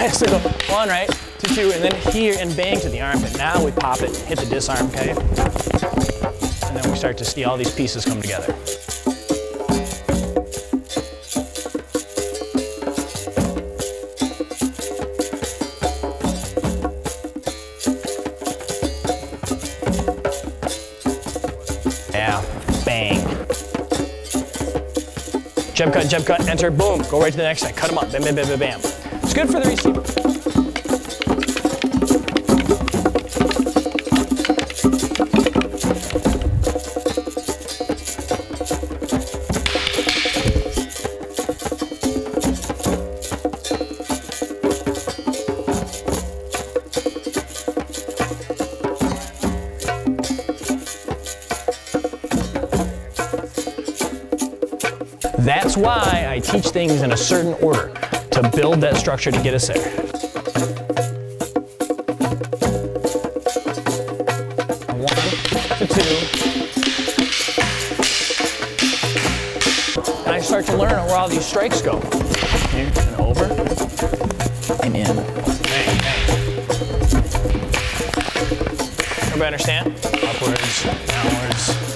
So go one, right, to two, and then here and bang to the armpit. Now we pop it, hit the disarm, okay? And then we start to see all these pieces come together. Yeah, bang. Jump cut, jump cut, enter, boom. Go right to the next side. Cut them up, bam, bam, bam, bam, bam. It's good for the receiver. That's why I teach things in a certain order to build that structure to get us there. One to two. And I start to learn where all these strikes go. Here and over and in. Everybody understand? Upwards, downwards.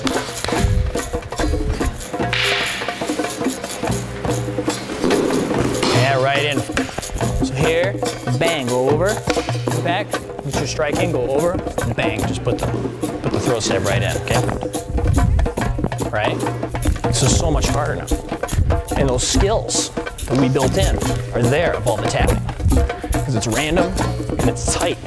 Bang, go over, back, with your striking, go over, and bang, just put the put the throw stab right in, okay? Right? This is so much harder now. And those skills that we built in are there of all the tapping. Because it's random and it's tight.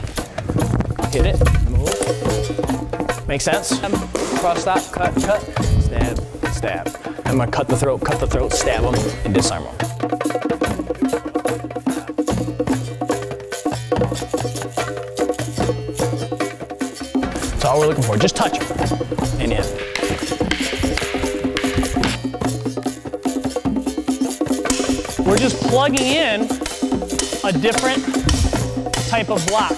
Hit it, move. Make sense? Um, cross stop, cut, cut, stab, stab. I'm gonna cut the throat, cut the throat, stab them, and disarm them. All we're looking for. Just touch them and in. We're just plugging in a different type of block.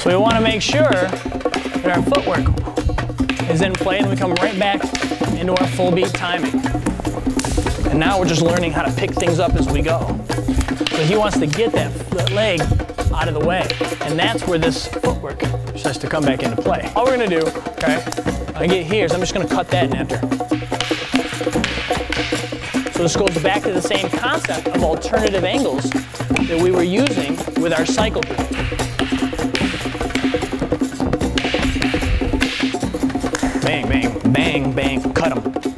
So we want to make sure that our footwork is in play and we come right back into our full beat timing. And now we're just learning how to pick things up as we go. So he wants to get that leg out of the way. And that's where this footwork starts to come back into play. All we're gonna do, okay, I get here is I'm just gonna cut that and enter. So this goes back to the same concept of alternative angles that we were using with our cycle group. Bang, bang, bang, bang, cut them.